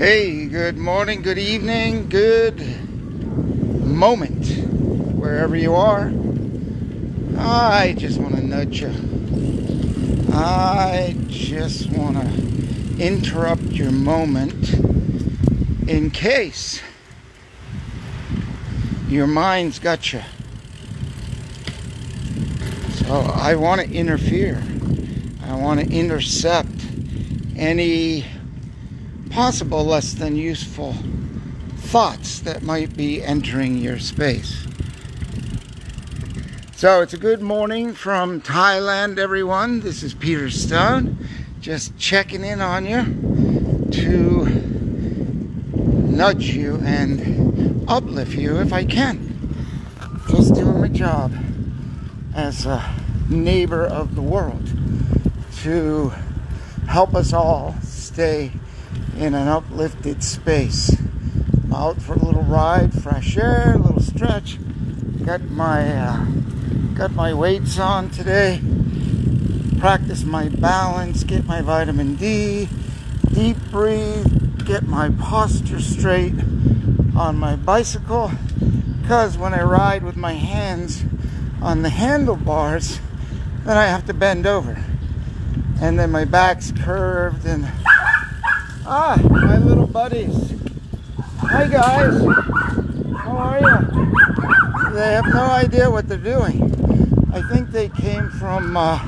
Hey, good morning, good evening, good moment, wherever you are. I just want to nudge you. I just want to interrupt your moment in case your mind's got you. So I want to interfere. I want to intercept any possible less than useful thoughts that might be entering your space. So it's a good morning from Thailand, everyone. This is Peter Stone, just checking in on you to nudge you and uplift you if I can. Just doing my job as a neighbor of the world to help us all stay in an uplifted space. I'm Out for a little ride, fresh air, a little stretch. Got my uh, got my weights on today. Practice my balance, get my vitamin D, deep breathe, get my posture straight on my bicycle. Because when I ride with my hands on the handlebars, then I have to bend over. And then my back's curved and Ah, my little buddies. Hi guys. How are you? They have no idea what they're doing. I think they came from uh,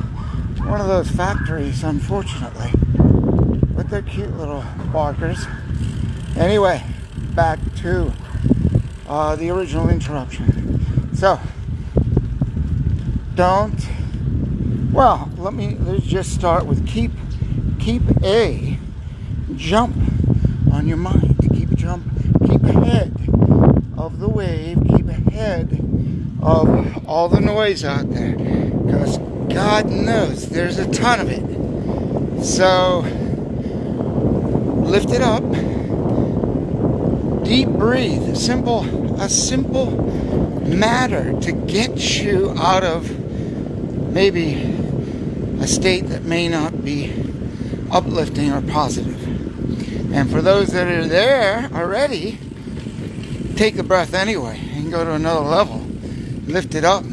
one of those factories, unfortunately. But they're cute little barkers. Anyway, back to uh, the original interruption. So, don't. Well, let me let's just start with keep keep a jump on your mind. To keep jump, keep ahead of the wave, keep ahead of all the noise out there. Because God knows there's a ton of it. So lift it up. Deep breathe. Simple, a simple matter to get you out of maybe a state that may not be uplifting or positive. And for those that are there already, take a breath anyway and go to another level. Lift it up,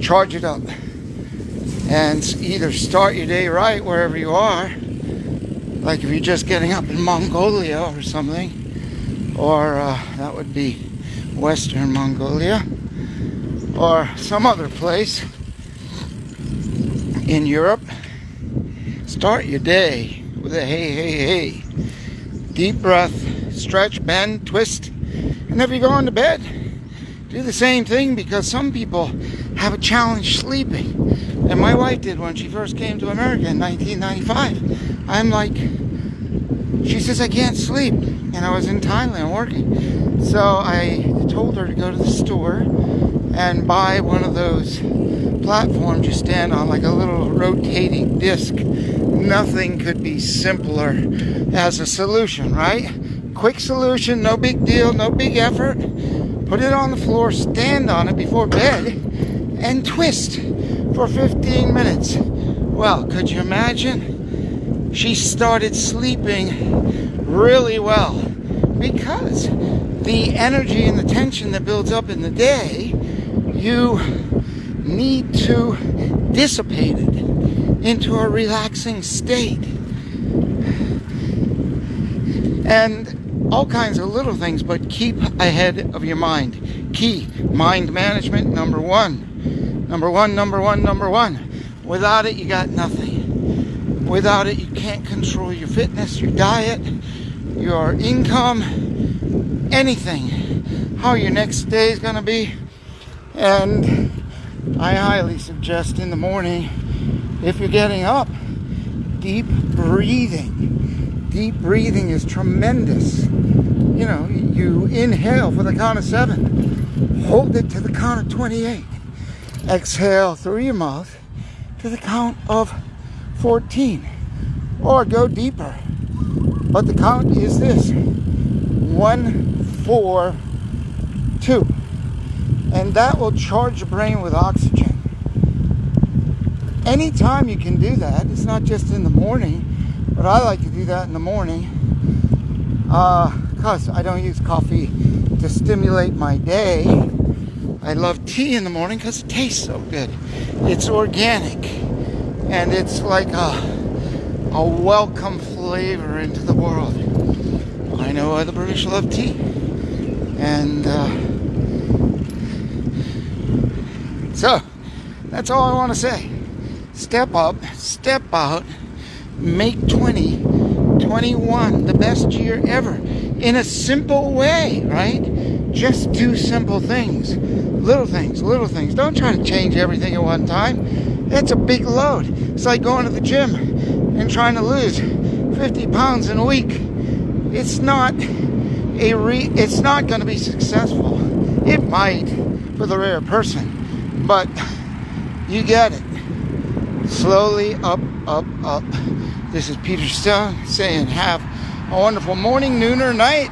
charge it up, and either start your day right wherever you are, like if you're just getting up in Mongolia or something, or uh, that would be Western Mongolia, or some other place in Europe. Start your day with a hey, hey, hey. Deep breath, stretch, bend, twist. And if you're going to bed, do the same thing because some people have a challenge sleeping. And my wife did when she first came to America in 1995. I'm like, she says, I can't sleep. And I was in Thailand working. So I told her to go to the store and buy one of those platforms you stand on, like a little rotating disc nothing could be simpler as a solution, right? Quick solution, no big deal, no big effort. Put it on the floor, stand on it before bed, and twist for 15 minutes. Well, could you imagine? She started sleeping really well because the energy and the tension that builds up in the day, you need to dissipate it into a relaxing state. And all kinds of little things, but keep ahead of your mind. Key mind management, number one. Number one, number one, number one. Without it, you got nothing. Without it, you can't control your fitness, your diet, your income, anything. How your next day is going to be. And I highly suggest in the morning if you're getting up, deep breathing. Deep breathing is tremendous. You know, you inhale for the count of seven, hold it to the count of 28, exhale through your mouth to the count of 14, or go deeper. But the count is this one, four, two. And that will charge your brain with oxygen anytime you can do that. It's not just in the morning, but I like to do that in the morning. because uh, I don't use coffee to stimulate my day. I love tea in the morning because it tastes so good. It's organic and it's like a, a welcome flavor into the world. I know why the British love tea. And uh, so that's all I want to say. Step up, step out, make 2021 the best year ever in a simple way, right? Just do simple things, little things, little things. Don't try to change everything at one time. That's a big load. It's like going to the gym and trying to lose 50 pounds in a week. It's not a re- it's not going to be successful. It might for the rare person, but you get it. Slowly up, up, up. This is Peter Stone saying, have a wonderful morning, noon, or night.